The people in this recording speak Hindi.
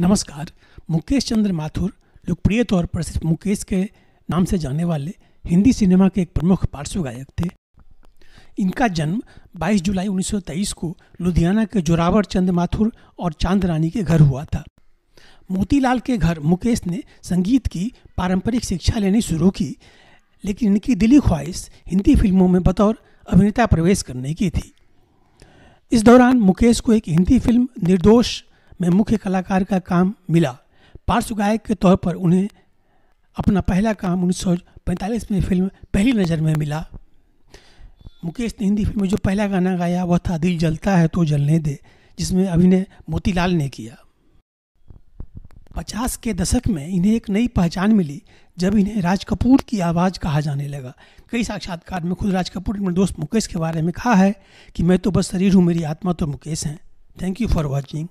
नमस्कार, मुकेश चंद्र माथुर, लोकप्रिय तौर पर सिर्फ़ मुकेश के नाम से जाने वाले हिंदी सिनेमा के एक प्रमुख पार्श्व गायक थे। इनका जन्म 22 जुलाई 1923 को लुधियाना के जोरावर चंद माथुर और चाँद रानी के घर हुआ था। मोतीलाल के घर मुकेश ने संगीत की पारंपरिक शिक्षा लेनी शुरू की, लेकिन इनकी दिली ख्वाहिश हिंदी फ़िल्मों में बतौर अभिनेता प्रवेश करने की थी। इस दौरान मुकेश को एक हिंदी फ़िल्म निर्दोष में मुख्य कलाकार का काम मिला। पार्श्व गायक के तौर पर उन्हें अपना पहला काम 1945 में फ़िल्म पहली नज़र में मिला। मुकेश ने हिंदी फ़िल्म में जो पहला गाना गाया, वह था दिल जलता है तो जलने दे, जिसमें अभिनय मोतीलाल ने किया। पचास के दशक में इन्हें एक नई पहचान मिली, जब इन्हें राज कपूर की आवाज़ कहा जाने लगा। कई साक्षात्कार में खुद राज कपूर ने दोस्त मुकेश के बारे में कहा है कि, मैं तो बस शरीर हूँ, मेरी आत्मा तो मुकेश हैं। Thank you for watching